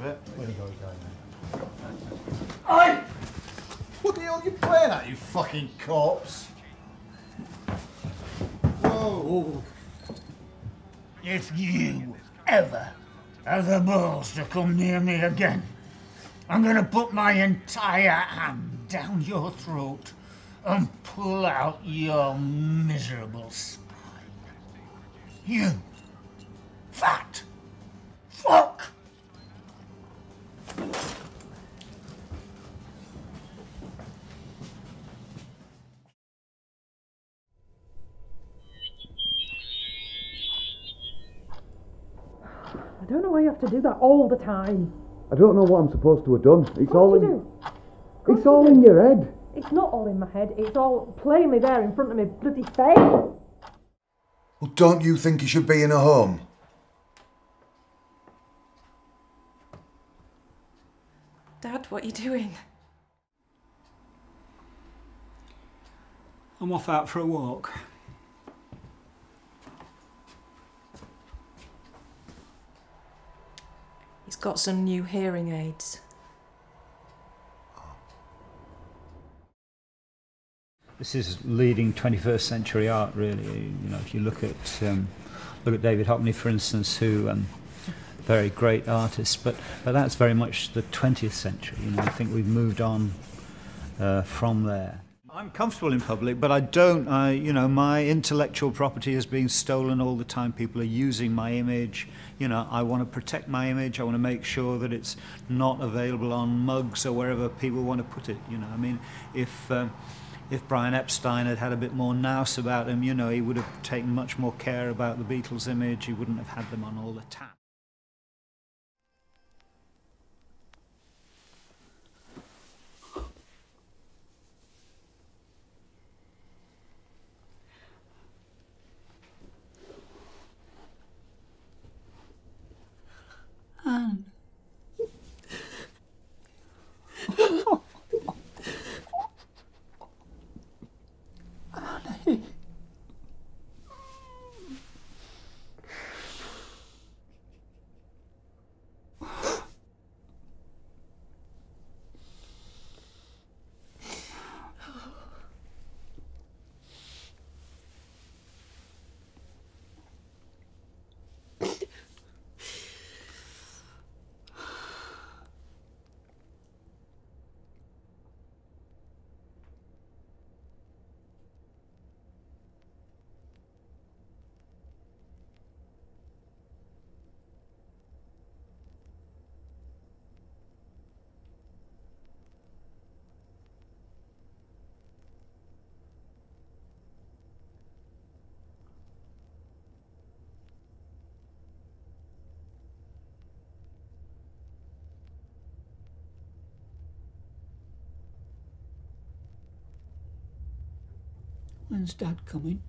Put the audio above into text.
bit. Where you? Hey! What the hell are you playing at, you fucking corpse? Whoa! If you ever have the balls to come near me again, I'm gonna put my entire hand down your throat and pull out your miserable spine. You fat don't know why you have to do that all the time. I don't know what I'm supposed to have done. It's all in, do you do? it's all in your head. It's not all in my head. It's all plainly there in front of me bloody face. Well, don't you think he should be in a home? Dad, what are you doing? I'm off out for a walk. Got some new hearing aids. This is leading 21st century art, really. You know, if you look at um, look at David Hockney, for instance, who um, very great artist, but but that's very much the 20th century. You know, I think we've moved on uh, from there. I'm comfortable in public, but I don't. I, you know, my intellectual property is being stolen all the time. People are using my image. You know, I want to protect my image. I want to make sure that it's not available on mugs or wherever people want to put it. You know, I mean, if um, if Brian Epstein had had a bit more nous about him, you know, he would have taken much more care about the Beatles image. He wouldn't have had them on all the time. When's Dad coming?